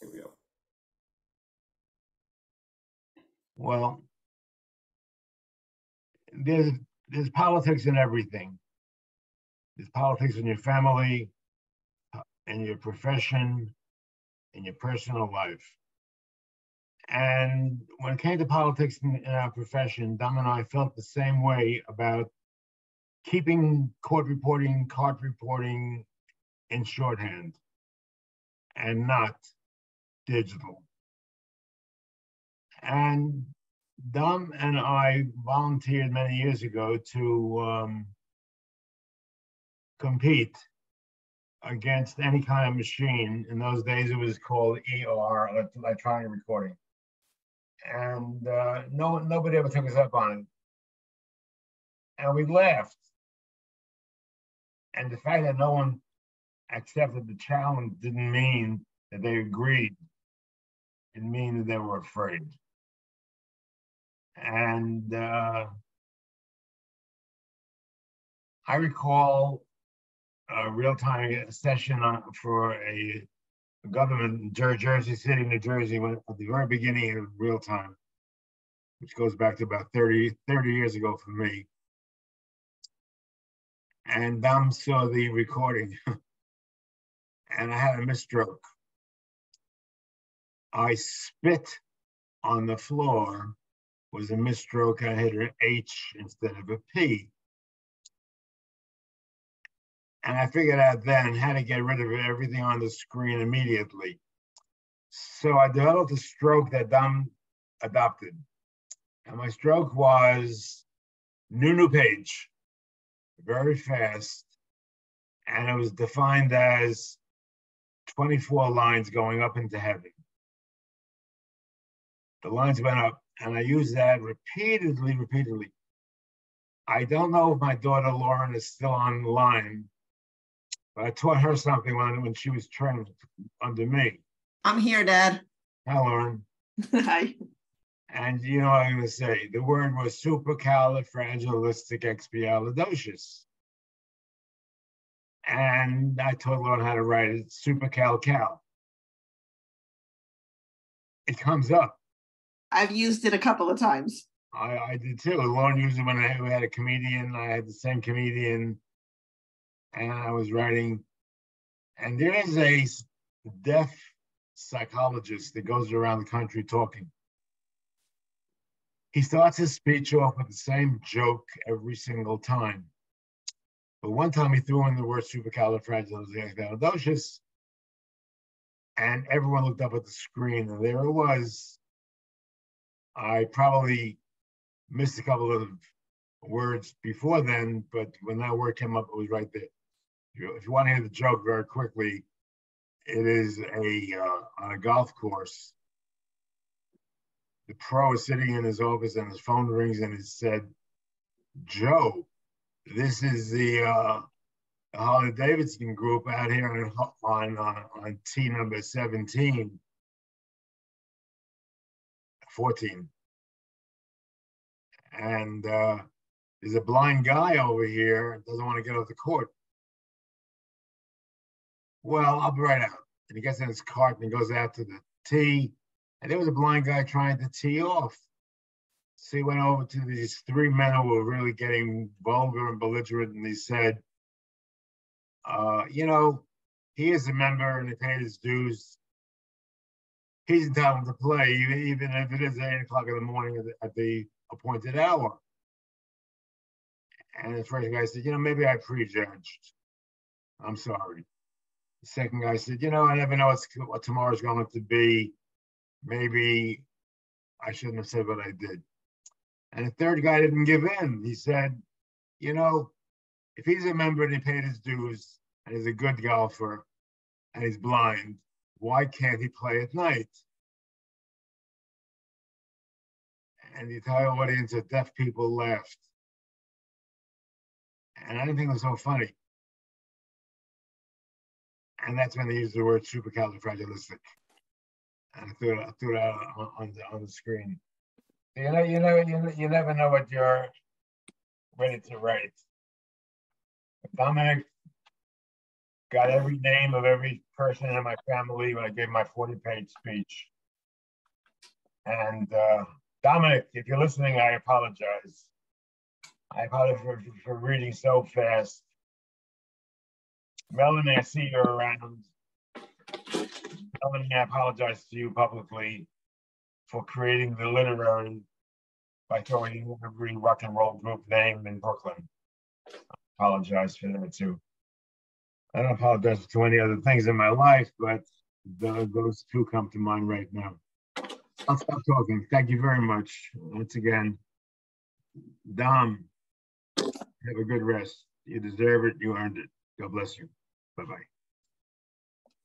Here we go. Well, there's there's politics in everything. There's politics in your family, uh, in your profession, in your personal life. And when it came to politics in, in our profession, Dom and I felt the same way about keeping court reporting, court reporting in shorthand and not digital. And Dom and I volunteered many years ago to um, compete against any kind of machine. In those days, it was called ER, electronic recording. And uh, no, nobody ever took us up on it. And we laughed. And the fact that no one accepted the challenge didn't mean that they agreed. It mean that they were afraid. And uh, I recall a real-time session on, for a government in Jer- Jersey City, New Jersey, at the very beginning of real time, which goes back to about 30, 30 years ago for me. And Dom saw the recording, and I had a misstroke. I spit on the floor was a misstroke. I had an H instead of a P. And I figured out then how to get rid of everything on the screen immediately. So I developed a stroke that Dom adopted. And my stroke was new, new page, very fast. And it was defined as 24 lines going up into heaven. The lines went up, and I used that repeatedly, repeatedly. I don't know if my daughter Lauren is still online, but I taught her something when, when she was trained under me. I'm here, Dad. Hi, Lauren. Hi. And you know what I'm going to say? The word was supercalifragilisticexpialidocious. And I taught Lauren how to write it supercalcal. It comes up. I've used it a couple of times. I, I did too. Lauren used it when I we had a comedian. I had the same comedian, and I was writing. And there is a deaf psychologist that goes around the country talking. He starts his speech off with the same joke every single time. But one time he threw in the word supercalifragilisticexpialidocious, and everyone looked up at the screen, and there it was. I probably missed a couple of words before then, but when that word came up, it was right there. If you, want to hear the joke very quickly, it is a uh, on a golf course. The pro is sitting in his office and his phone rings and it said, "Joe, this is the uh, Harley Davidson group out here on on on T number 17, 14." and uh, there's a blind guy over here doesn't want to get off the court. Well, I'll be right out. And he gets in his cart and he goes out to the tee, and there was a blind guy trying to tee off. So he went over to these three men who were really getting vulgar and belligerent, and he said, uh, "You know, he is a member and he paid his dues. He's entitled to play, even, if it is eight o'clock in the morning at the, at the appointed hour. And the first guy said, you know, maybe I prejudged. I'm sorry. The second guy said, you know, I never know what tomorrow's going to be. Maybe I shouldn't have said what I did. And the third guy didn't give in. He said, you know, if he's a member and he paid his dues and he's a good golfer and he's blind, why can't he play at night? and the entire audience of deaf people laughed. And I didn't think it was so funny. And that's when they used the word supercalifragilistic. And I threw it, I threw it out on, on, the, on the screen. You know, you know, you, ne- you never know what you're ready to write. Dominic, got every name of every person in my family when I gave my 40 page speech. And uh, Dominic, if you're listening, I apologize. I apologize for, for reading so fast. Melanie, I see you're around. Melanie, I apologize to you publicly for creating the literary by throwing in every rock and roll group name in Brooklyn. I apologize for that too. I don't apologize to any other things in my life, but the, those two come to mind right now. I'll stop talking. Thank you very much. Once again, Dom, have a good rest. You deserve it. You earned it. God bless you. Bye bye.